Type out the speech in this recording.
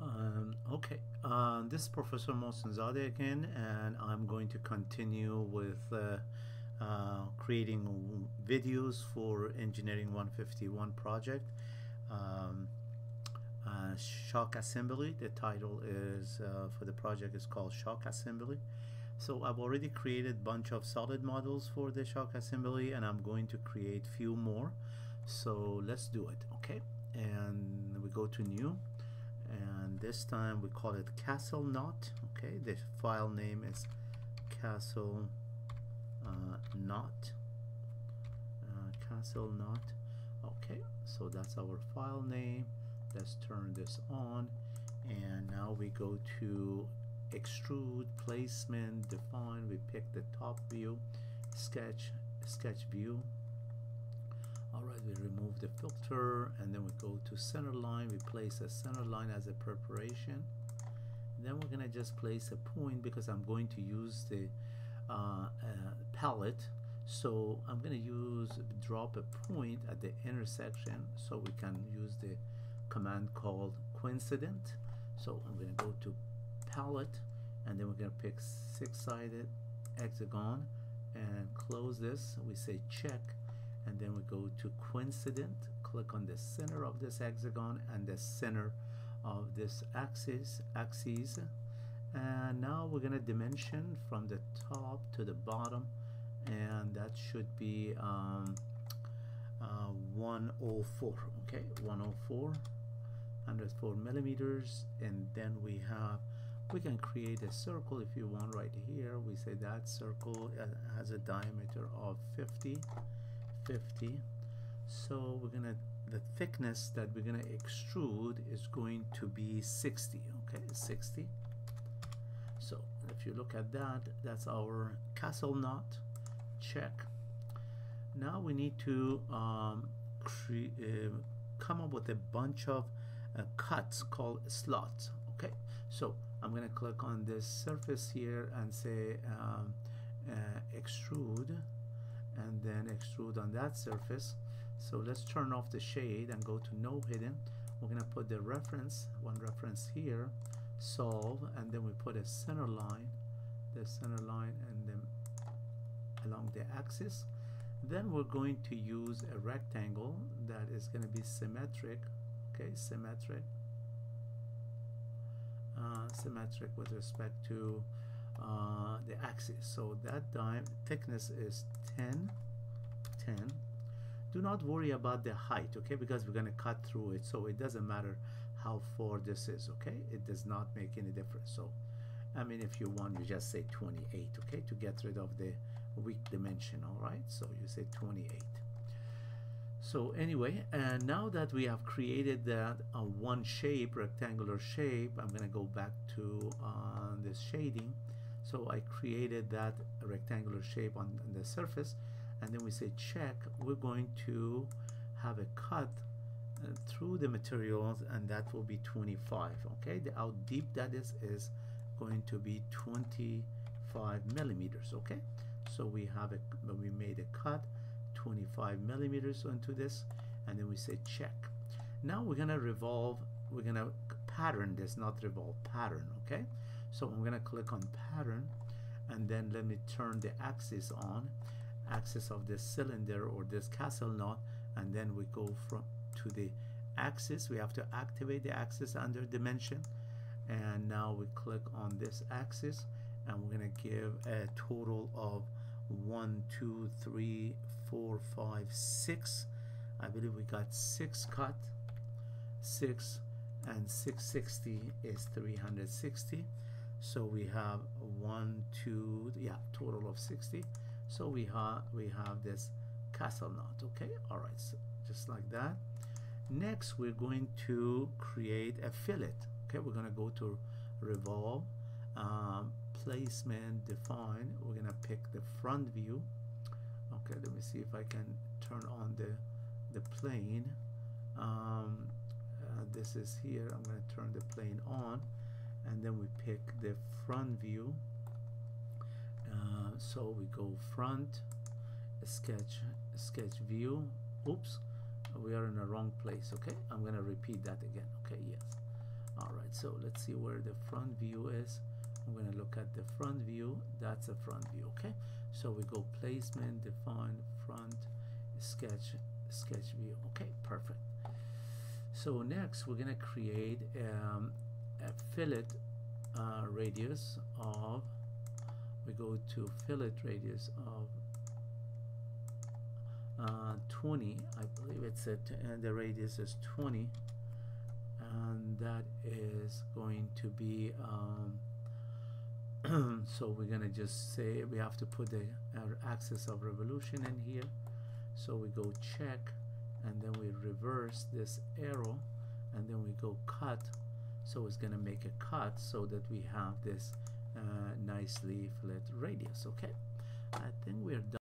Um, okay, uh, this is Professor Mohsen again, and I'm going to continue with uh, uh, creating videos for Engineering 151 project. Um, uh, shock assembly, the title is uh, for the project is called shock assembly. So I've already created bunch of solid models for the shock assembly and I'm going to create few more. So let's do it, okay? And we go to new and this time we call it castle nut okay? The file name is castle uh, nut uh, castle nut okay? So that's our file name. Let's turn this on. And now we go to extrude placement define. We pick the top view sketch sketch view all right we remove the filter and then we go to center line. We place a center line as a preparation. Then we're gonna just place a point because I'm going to use the uh, uh, palette. So I'm gonna use drop a point at the intersection so we can use the command called coincident. So I'm gonna go to palette and then we're gonna pick six-sided hexagon and close this. We say check and then we go to coincident click on the center of this hexagon and the center of this axis axes and now we're gonna dimension from the top to the bottom. And that should be um, uh, 104 okay? 104 104 millimeters. And then we have we can create a circle if you want right here. We say that circle uh, has a diameter of 50 50 so we're gonna the thickness that we're gonna extrude is going to be 60 okay 60 so if you look at that that's our castle nut check. Now we need to um, uh, come up with a bunch of uh, cuts called slots okay? So I'm gonna click on this surface here and say um, uh, extrude and then extrude on that surface. So let's turn off the shade and go to no hidden. We're gonna put the reference one reference here solve and then we put a center line the center line and then along the axis. Then we're going to use a rectangle that is going to be symmetric okay symmetric. Uh, symmetric with respect to uh, the axis. So that time thickness is 10 10 do not worry about the height okay? Because we're going to cut through it so it doesn't matter how far this is okay? It does not make any difference. So I mean if you want you just say 28 okay to get rid of the weak dimension all right? So you say 28 so anyway and now that we have created that uh, one shape rectangular shape I'm gonna go back to uh, this shading so I created that rectangular shape on, on the surface and then we say check we're going to have a cut uh, through the materials and that will be 25 okay? The how deep that is is going to be 25 millimeters okay? So we have a we made a cut 25 millimeters onto this and then we say check. Now we're gonna revolve we're gonna pattern this not revolve pattern okay so I'm gonna click on pattern and then let me turn the axis on axis of this cylinder or this castle nut and then we go from to the axis. We have to activate the axis under dimension. And now we click on this axis and we're gonna give a total of one two three four five six. I believe we got six cut. Six and 660 is 360 so we have one two yeah total of 60 so we have we have this castle nut okay? All right so just like that. Next we're going to create a fillet okay? We're gonna go to revolve um, placement define. We're gonna pick the front view. Okay let me see if I can turn on the the plane. Um, uh, this is here. I'm gonna turn the plane on and then we pick the front view. Uh, so we go front sketch sketch view. Oops we are in the wrong place okay? I'm gonna repeat that again okay yes. All right so let's see where the front view is. I'm to look at the front view. That's the front view okay? So we go placement define front sketch sketch view okay perfect. So next we're to create um, a fillet uh, radius of we go to fillet radius of uh, 20 I believe it's at and the radius is 20 and that is going to be um, so we're gonna just say we have to put the axis of revolution in here. So we go check and then we reverse this arrow and then we go cut so it's gonna make a cut so that we have this uh, nicely fillet radius okay? I think we're done